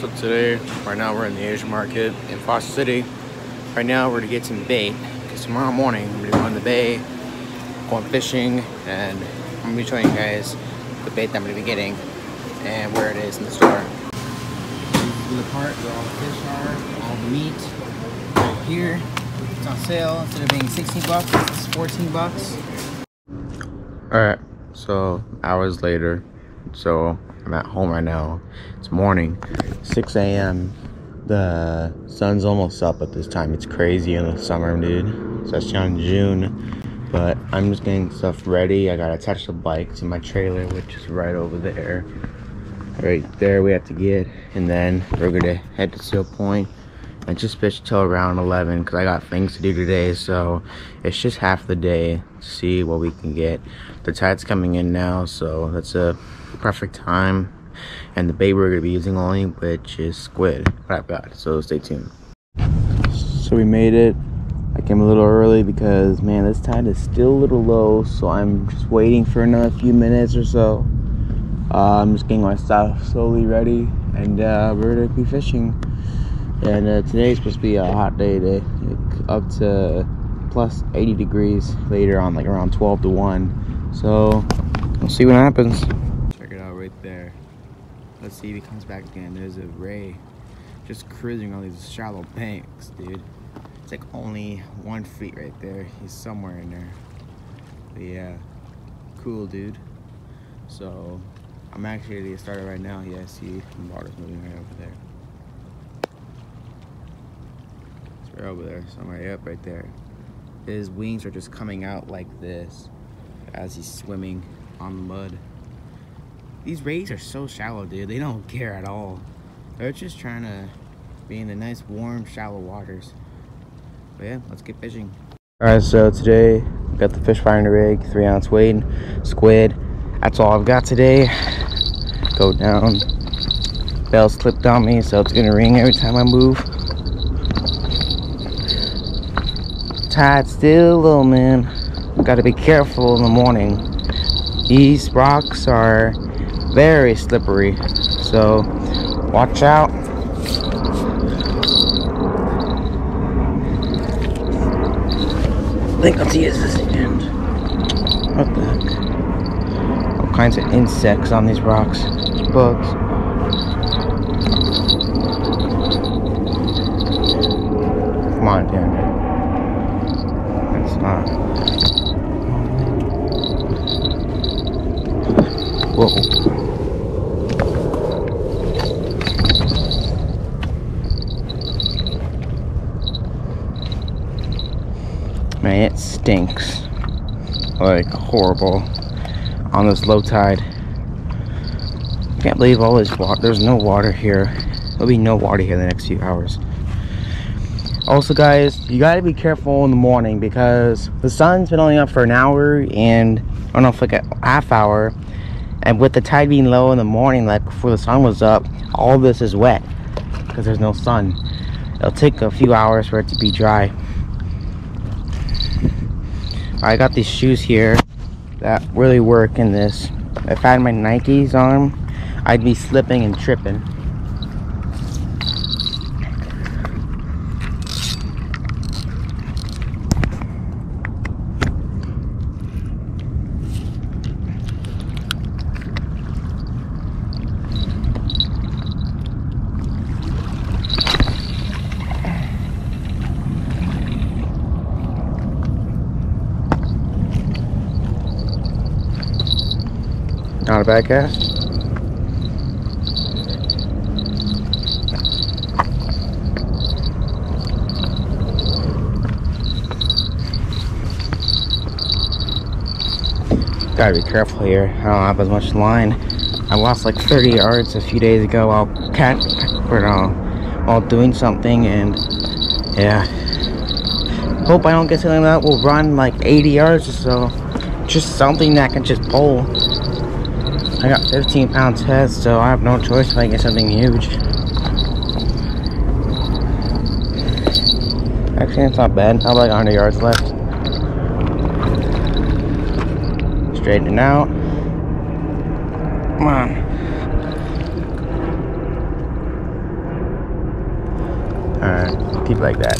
So today, right now we're in the Asian market in Foster City. Right now we're gonna get some bait because tomorrow morning I'm gonna going to the bay, going fishing, and I'm gonna be showing you guys the bait that I'm gonna be getting and where it is in the store. This is the part where all the fish are, all the meat, right here. It's on sale instead of being 16 bucks, it's 14 bucks. Alright, so hours later, so I'm at home right now. It's morning, 6 a.m. The sun's almost up at this time. It's crazy in the summer, dude. Especially on June. But I'm just getting stuff ready. I gotta attach the bike to my trailer, which is right over there. Right there we have to get. And then we're gonna head to Seal Point and just fish till around 11 because I got things to do today. So it's just half the day to see what we can get. The tide's coming in now, so that's a perfect time and the bait we're gonna be using only which is squid what I've got so stay tuned. So we made it. I came a little early because man this tide is still a little low so I'm just waiting for another few minutes or so. Uh, I'm just getting my stuff slowly ready and uh, we're gonna be fishing. And uh, today's supposed to be a hot day today up to plus 80 degrees later on like around 12 to 1 so we'll see what happens. Let's see if he comes back again. There's a ray just cruising on these shallow banks, dude. It's like only one feet right there. He's somewhere in there. But yeah, cool, dude. So I'm actually getting started right now. Yeah, I see the water's moving right over there. It's right over there, somewhere. Yep, right there. His wings are just coming out like this as he's swimming on the mud. These rays are so shallow, dude. They don't care at all. They're just trying to be in the nice, warm, shallow waters. But yeah, let's get fishing. Alright, so today, got the fish finder rig, three ounce weight, squid. That's all I've got today. Go down. Bell's clipped on me, so it's gonna ring every time I move. Tide still low, man. Gotta be careful in the morning. These rocks are very slippery. So watch out. I think I'll use this end. What the heck? All kinds of insects on these rocks. Bugs. Come on Dan that's not Whoa. Man, it stinks. Like, horrible. On this low tide. Can't believe all this water. There's no water here. There'll be no water here the next few hours. Also, guys, you gotta be careful in the morning because the sun's been only up for an hour and I don't know if like a half hour. And with the tide being low in the morning, like before the sun was up, all this is wet because there's no sun. It'll take a few hours for it to be dry. I got these shoes here that really work in this. If I had my Nikes on, I'd be slipping and tripping. A bad cast. Gotta be careful here. I don't have as much line. I lost like 30 yards a few days ago while cat uh, while doing something and yeah. Hope I don't get something that will run like 80 yards or so. Just something that can just pull. I got 15 pounds head, so I have no choice if I get something huge. Actually, it's not bad. I have like 100 yards left. Straighten out. Come on. Alright, keep like that.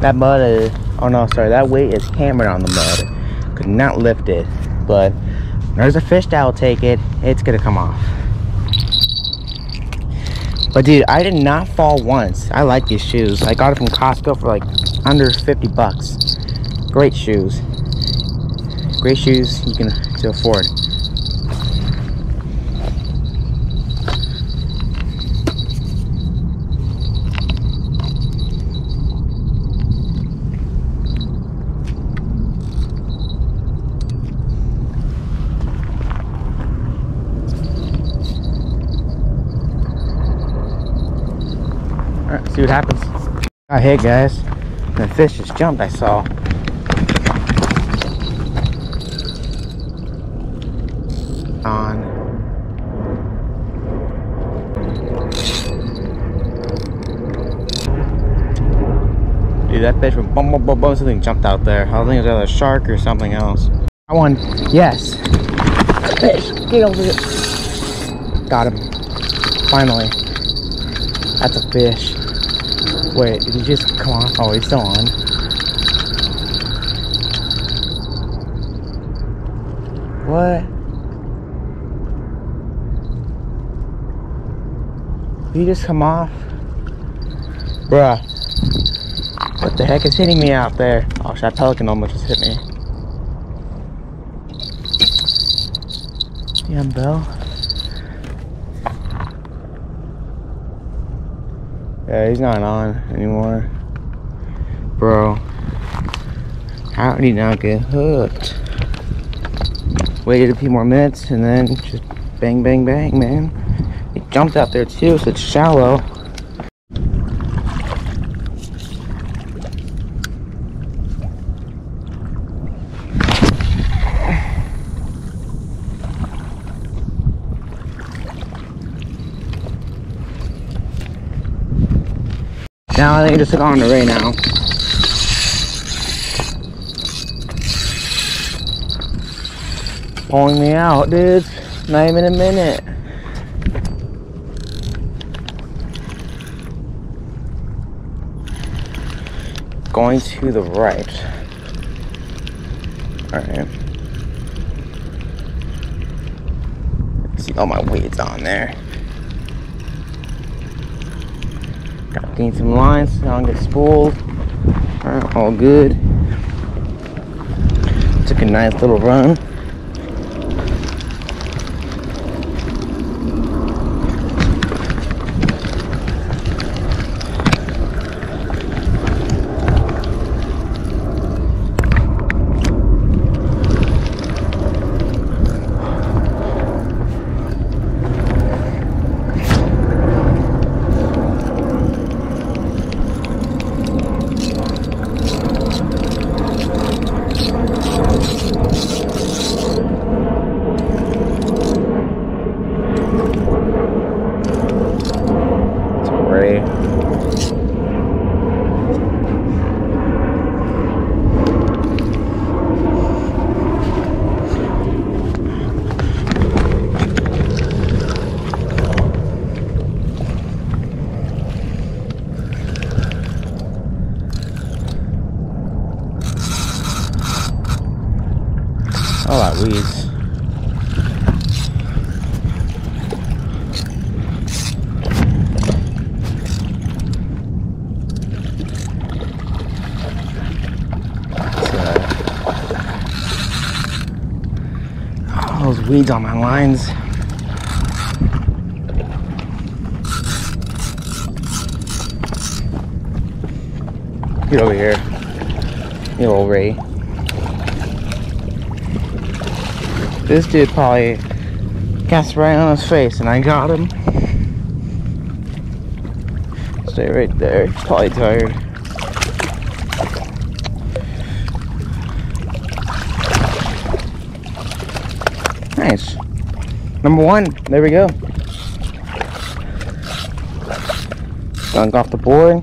That is, oh no, sorry, that weight is hammered on the mud. Could not lift it, but there's a fish that will take it. It's gonna come off. But dude, I did not fall once. I like these shoes. I got it from Costco for like under 50 bucks. Great shoes. Great shoes you can to afford. See what happens. Oh, hey guys, the fish just jumped, I saw. On. Dude, that fish went boom, boom, boom, boom, something jumped out there. I think it was either a shark or something else. I won, yes. Fish, get over it. Got him. Finally. That's a fish. Wait, did he just come on? Oh, he's still on. What? Did he just come off? Bruh. What the heck is hitting me out there? Oh, that pelican almost just hit me. Damn, Bell. Yeah, he's not on anymore. Bro. How did he not get hooked? Waited a few more minutes and then just bang, bang, bang, man. He jumped out there too, so it's shallow. Now I think just on the right now. Pulling me out, dude. Not even a minute. Going to the right. Alright. See all my weeds on there. To some lines so I don't get spooled. Alright, all good. Took a nice little run. weeds. All those weeds on my lines. Get over here. You little Ray. This dude probably cast right on his face and I got him. Stay right there. He's probably tired. Nice. Number one. There we go. Dunk off the board.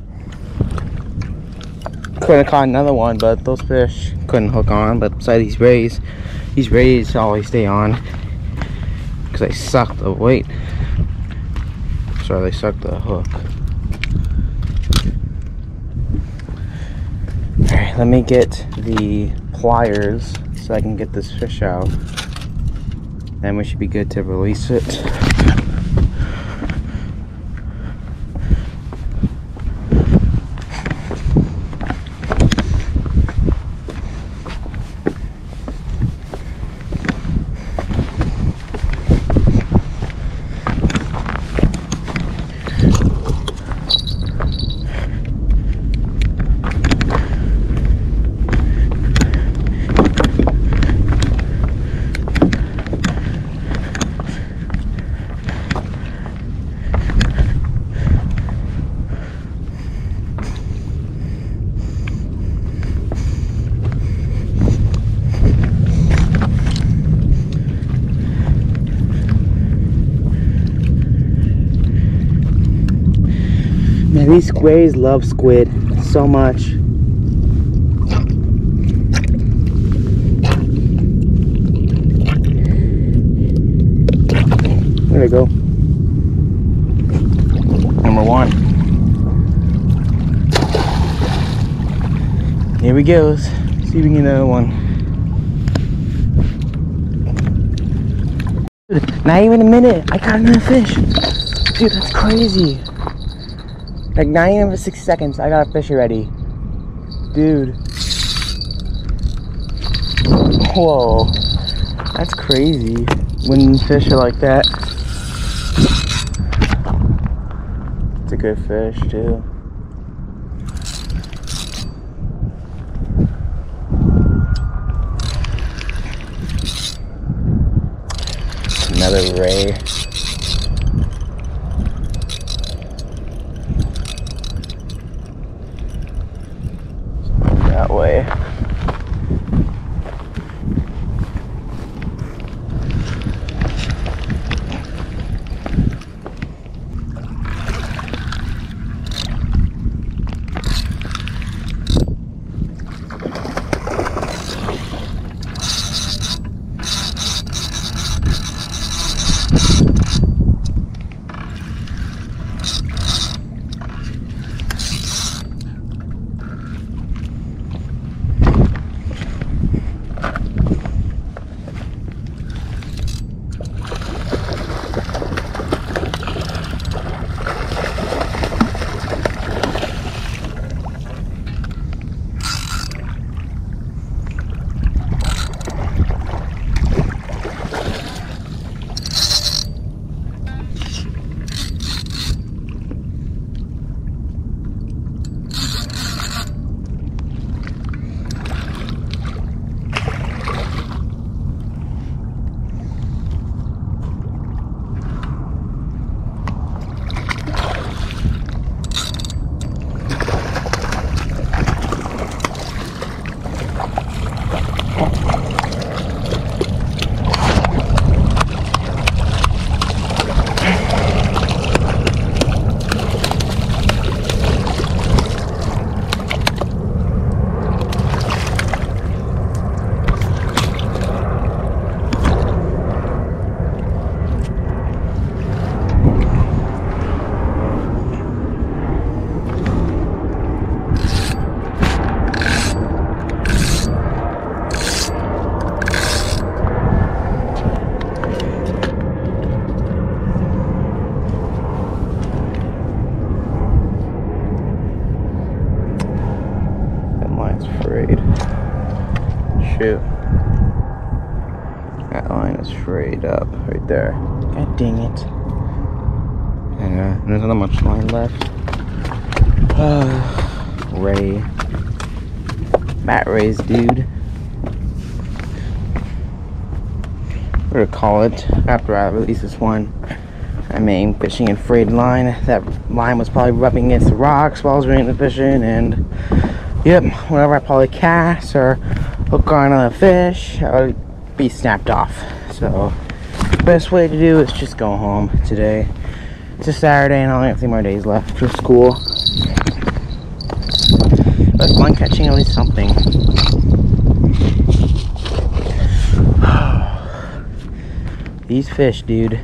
Could have caught another one, but those fish couldn't hook on. But besides these rays, these rays always stay on because they suck the weight. Sorry, they suck the hook. Alright, let me get the pliers so I can get this fish out. Then we should be good to release it. Man, these squays love squid so much. There we go. Number one. Here we go. See if we can get another one. Not even a minute. I got another fish. Dude, that's crazy. Like not even for six seconds, I got a fish already. Dude. Whoa. That's crazy. When fish are like that. It's a good fish too. Another ray. Uh, there's not much line left. Ray. Bat Ray's dude. What to call it after I release this one. I mean, fishing in frayed line. That line was probably rubbing against the rocks while I was doing the fishing, and yep, whenever I probably cast or hook on a fish, I would be snapped off. So, best way to do is just go home today. It's a Saturday, and I only have three more days left for school. But fun catching at least something. These fish, dude.